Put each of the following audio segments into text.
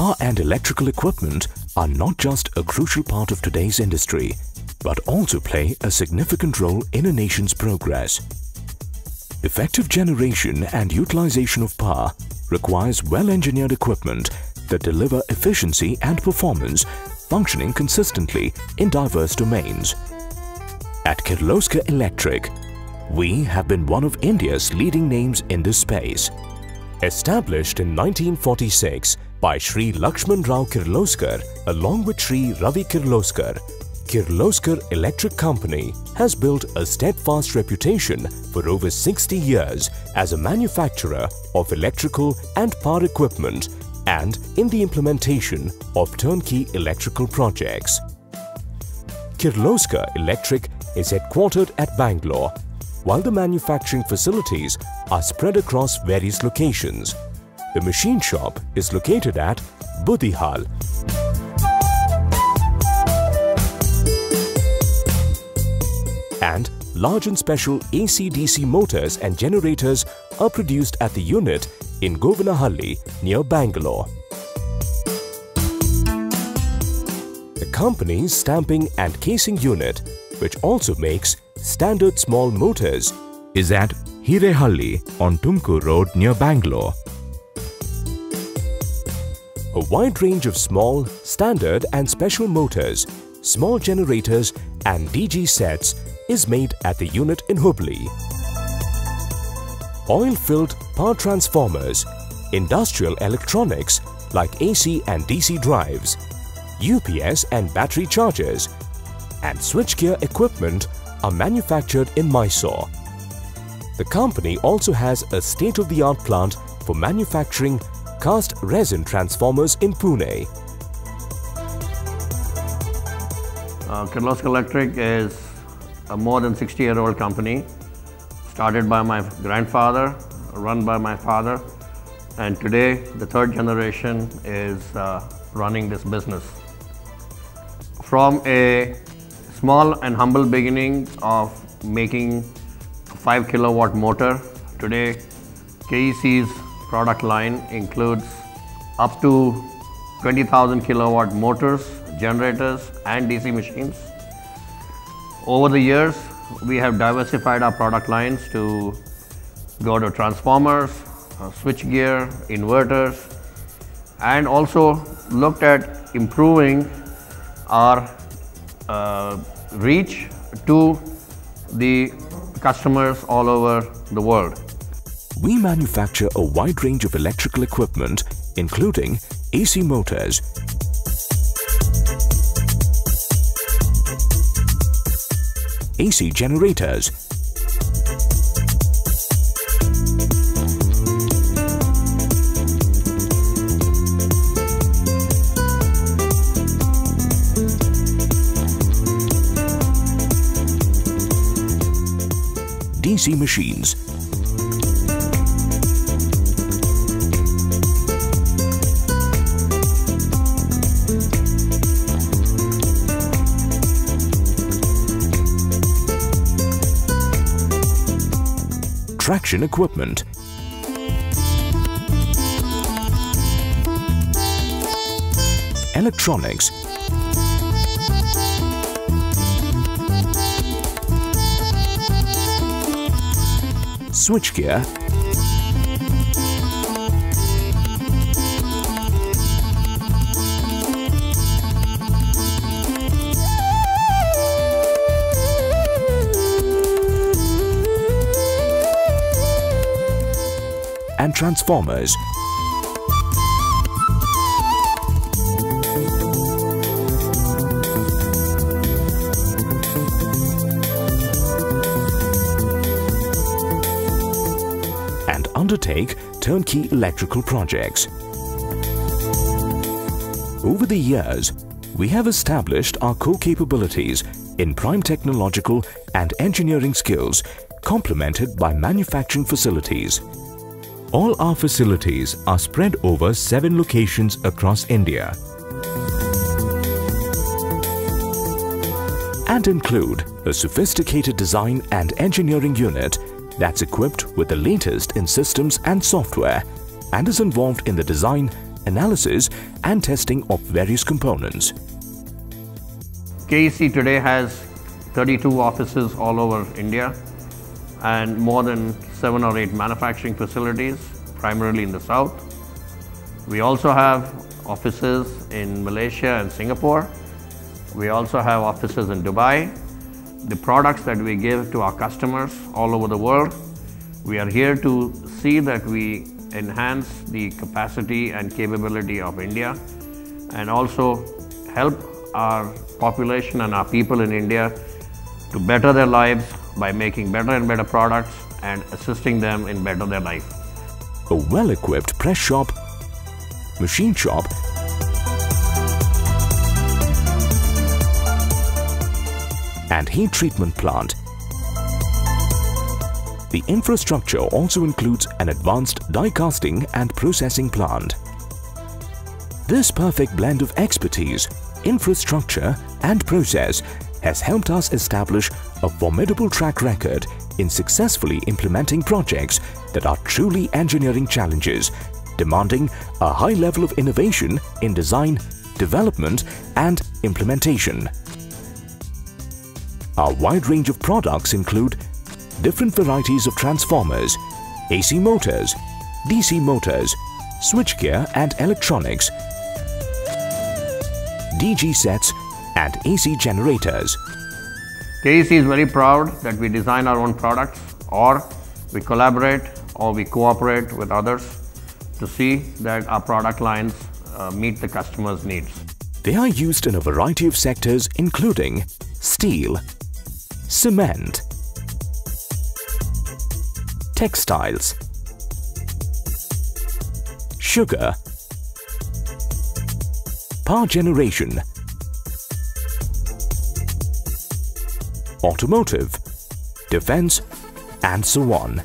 Power and electrical equipment are not just a crucial part of today's industry, but also play a significant role in a nation's progress. Effective generation and utilization of power requires well-engineered equipment that deliver efficiency and performance functioning consistently in diverse domains. At Kirloskar Electric, we have been one of India's leading names in this space. Established in 1946 by Sri Lakshman Rao Kirloskar along with Sri Ravi Kirloskar, Kirloskar Electric Company has built a steadfast reputation for over 60 years as a manufacturer of electrical and power equipment and in the implementation of turnkey electrical projects. Kirloskar Electric is headquartered at Bangalore, while the manufacturing facilities are spread across various locations. The machine shop is located at Budihal. And large and special AC-DC motors and generators are produced at the unit in Govanahalli near Bangalore. The company's stamping and casing unit, which also makes standard small motors, is at Hirehalli on Tumkur Road near Bangalore. A wide range of small, standard and special motors, small generators and DG sets is made at the unit in Hubli. Oil-filled power transformers, industrial electronics like AC and DC drives, UPS and battery chargers, and switchgear equipment are manufactured in Mysore. The company also has a state-of-the-art plant for manufacturing cast resin transformers in Pune. Uh, Electric is a more than 60 year old company started by my grandfather, run by my father, and today the third generation is uh, running this business. From a small and humble beginnings of making 5 kilowatt motor, today KEC's product line includes up to 20,000 kilowatt motors, generators and DC machines. Over the years, we have diversified our product lines to go to transformers, uh, switchgear, inverters, and also looked at improving our uh, reach to the customers all over the world. We manufacture a wide range of electrical equipment including AC motors, AC generators, DC machines, traction equipment, electronics, switchgear, and transformers. and undertake turnkey electrical projects. Over the years, we have established our core capabilities in prime technological and engineering skills complemented by manufacturing facilities. All our facilities are spread over seven locations across India and include a sophisticated design and engineering unit that's equipped with the latest in systems and software and is involved in the design, analysis and testing of various components. KEC today has 32 offices all over India and more than seven or eight manufacturing facilities, primarily in the south. We also have offices in Malaysia and Singapore. We also have offices in Dubai. The products that we give to our customers all over the world, we are here to see that we enhance the capacity and capability of India and also help our population and our people in India to better their lives by making better and better products and assisting them in better their life. A well-equipped press shop, machine shop and heat treatment plant. The infrastructure also includes an advanced die casting and processing plant. This perfect blend of expertise, infrastructure and process has helped us establish a formidable track record in successfully implementing projects that are truly engineering challenges, demanding a high level of innovation in design, development and implementation. Our wide range of products include different varieties of transformers, AC motors, DC motors, switchgear and electronics, DG sets and AC generators. KEC is very proud that we design our own products or we collaborate or we cooperate with others to see that our product lines uh, meet the customer's needs. They are used in a variety of sectors including steel, cement, textiles, sugar, power generation, automotive, defense, and so on.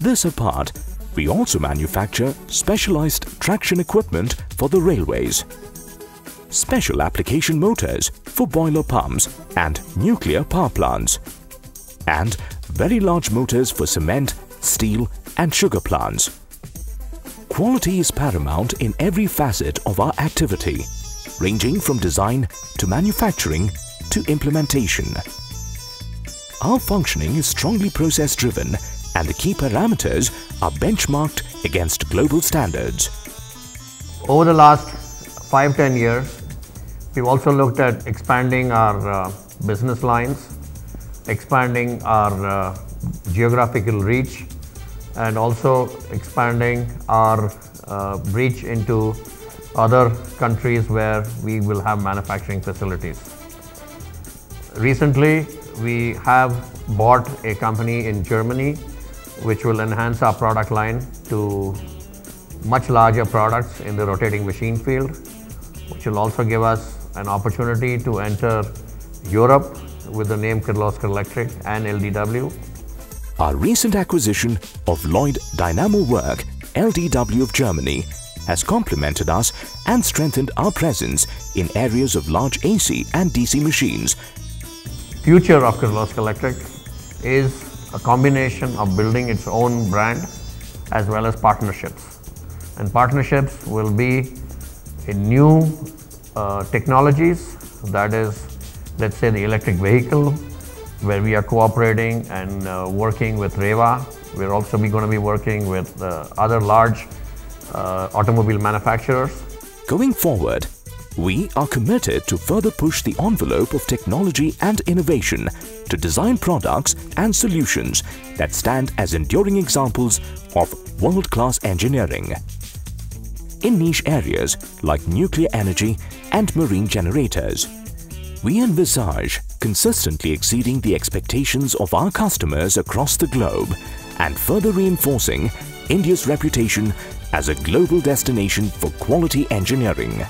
This apart, we also manufacture specialized traction equipment for the railways, special application motors for boiler pumps and nuclear power plants, and very large motors for cement, steel and sugar plants. Quality is paramount in every facet of our activity, ranging from design to manufacturing to implementation. Our functioning is strongly process driven and the key parameters are benchmarked against global standards. Over the last 5-10 years, we've also looked at expanding our uh, business lines, expanding our uh, geographical reach and also expanding our uh, reach into other countries where we will have manufacturing facilities. Recently, we have bought a company in Germany which will enhance our product line to much larger products in the rotating machine field, which will also give us an opportunity to enter Europe with the name Kirloskar Electric and LDW. Our recent acquisition of Lloyd Dynamowerke LDW of Germany has complemented us and strengthened our presence in areas of large AC and DC machines. Future of Kirloskar Electric is a combination of building its own brand as well as partnerships. And partnerships will be in new uh, technologies, that is, let's say the electric vehicle, where we are cooperating and uh, working with Reva. We're also going to be working with uh, other large uh, automobile manufacturers. Going forward, we are committed to further push the envelope of technology and innovation to design products and solutions that stand as enduring examples of world-class engineering. In niche areas like nuclear energy and marine generators, we envisage consistently exceeding the expectations of our customers across the globe and further reinforcing India's reputation as a global destination for quality engineering.